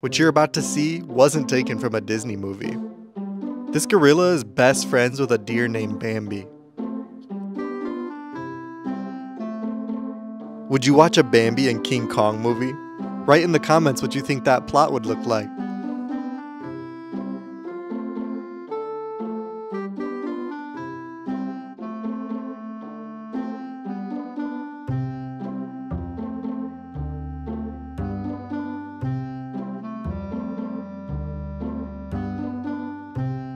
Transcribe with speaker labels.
Speaker 1: What you're about to see wasn't taken from a Disney movie. This gorilla is best friends with a deer named Bambi. Would you watch a Bambi and King Kong movie? Write in the comments what you think that plot would look like.